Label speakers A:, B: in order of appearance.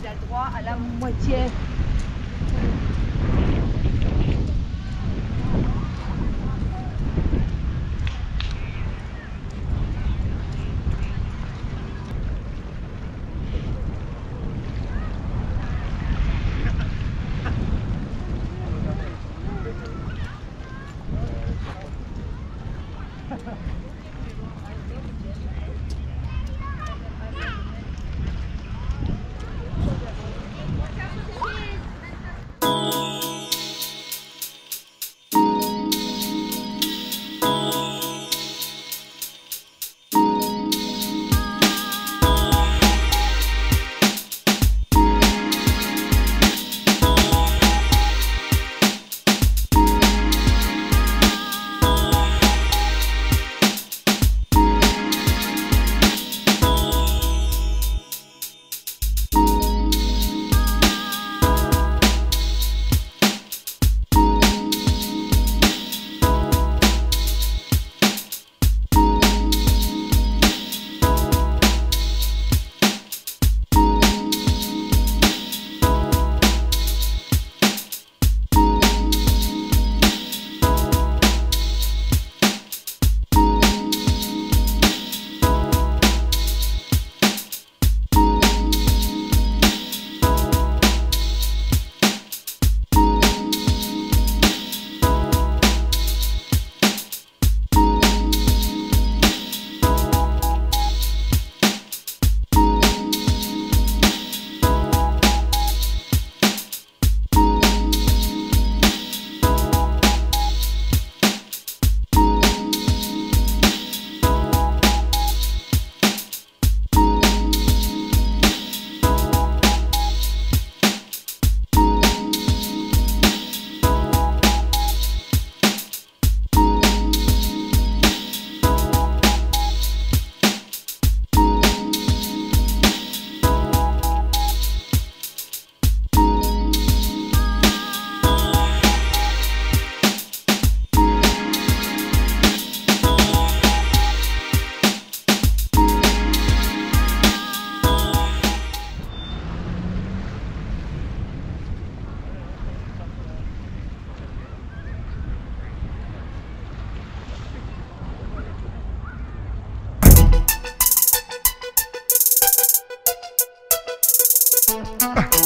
A: Il a droit à la moitié.
B: Ah.